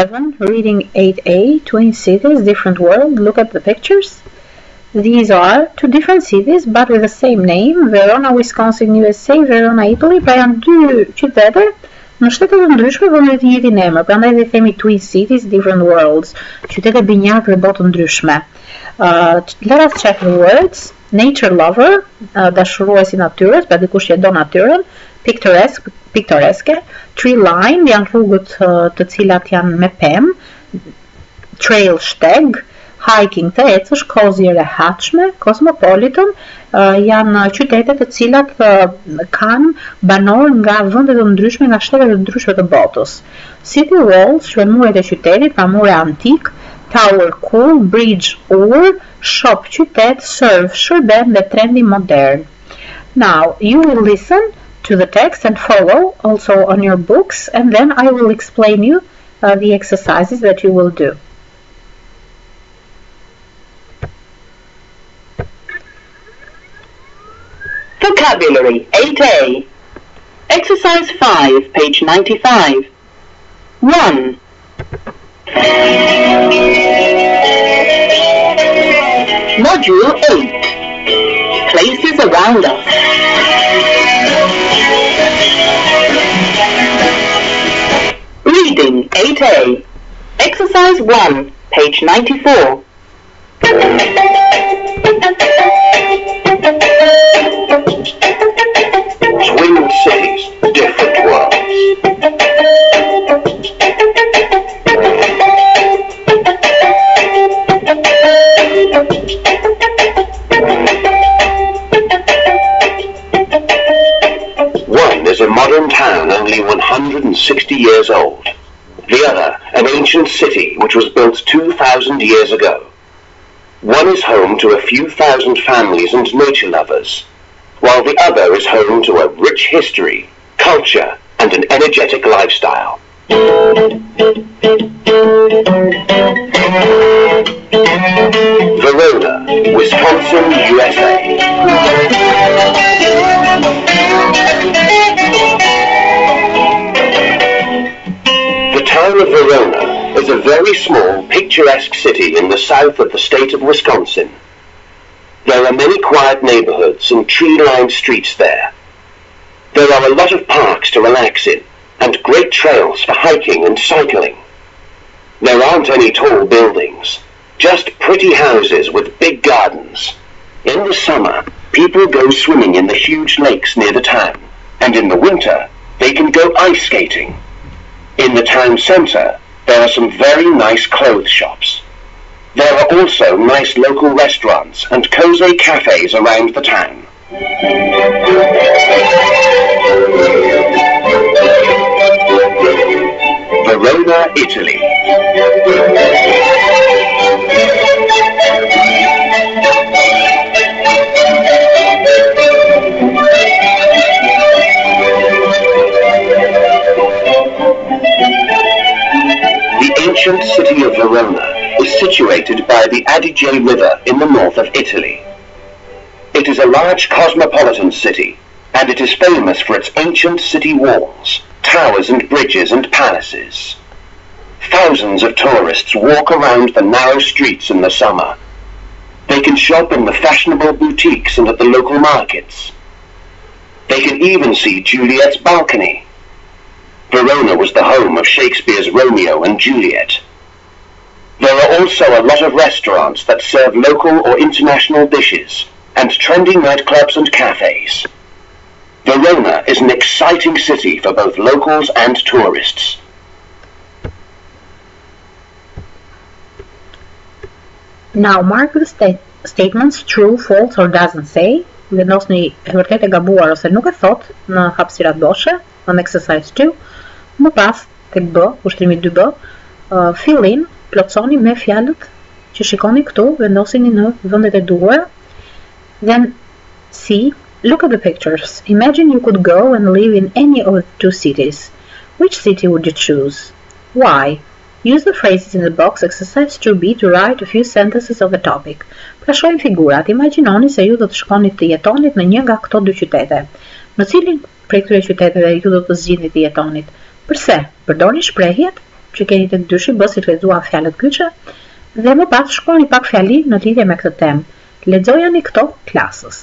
7. Reading 8a, Twin Cities, Different World. Look at the pictures. These are two different cities but with the same name, Verona, Wisconsin, USA, Verona, Italy. Pra janë dy qytete në shtete të ndryshme vënë të njëjtin emër. Prandaj i themi Twin Cities, Different Worlds. Qytete binjak dhe botë ndryshme. Uh, let us check the words. Nature lover, uh, dashuruesi natyrës, pra dikush që do natyrën, picturesque, piktoreske, tree line janë rrugët të cilat janë me pem, trail shteg, hiking të ecësh, cozy e rehatshme, cosmopolitan janë qytete të cilat kanë banor nga vende të ndryshme nga shtetet të ndryshme të botës. City walls, që muret e qytetit, mure antik, tower cool, bridge ur, shop qytet, serve shërben dhe trendi modern. Now, you will listen to the text and follow also on your books and then I will explain you uh, the exercises that you will do. Vocabulary 8A Exercise 5, page 95 1. Module 8 Places around us Reading 8A. Exercise 1, page 94. Twin cities, different worlds. One is a modern town only 160 years old. The other, an ancient city which was built 2,000 years ago. One is home to a few thousand families and nature lovers, while the other is home to a rich history, culture, and an energetic lifestyle. Verona, Wisconsin, USA. Of Verona is a very small, picturesque city in the south of the state of Wisconsin. There are many quiet neighborhoods and tree-lined streets there. There are a lot of parks to relax in and great trails for hiking and cycling. There aren't any tall buildings, just pretty houses with big gardens. In the summer, people go swimming in the huge lakes near the town, and in the winter, they can go ice skating. In the town center, there are some very nice clothes shops. There are also nice local restaurants and cozy cafes around the town. Verona, Italy. Is situated by the Adige River in the north of Italy. It is a large cosmopolitan city, and it is famous for its ancient city walls, towers and bridges and palaces. Thousands of tourists walk around the narrow streets in the summer. They can shop in the fashionable boutiques and at the local markets. They can even see Juliet's balcony. Verona was the home of Shakespeare's Romeo and Juliet. Also a lot of restaurants that serve local or international dishes, and trendy nightclubs and cafes. Verona is an exciting city for both locals and tourists. Now mark the sta statements true, false or doesn't say. Gabuar ose nuk e thot në hapësirat boshe, në exercise 2. Më pas, tek B, ushtrimi 2B, uh, fill in, plotsoni me fjalët që shikoni këtu, vendosini në vendet e duhura. Then C, look at the pictures. Imagine you could go and live in any of the two cities. Which city would you choose? Why? Use the phrases in the box exercise 2B to write a few sentences of the topic. Pra shohim figurat, imagjinoni se ju do të shkonit të jetonit në një nga këto dy qytete. Në cilin prej këtyre qyteteve ju do të zgjidhni të jetonit? Përse? Përdorni shprehjet që keni të dyshi bësit lezuan fjalët kyçe dhe më pas shkruani pak fjali në lidhje me këtë temë. Lexojani këto klasës.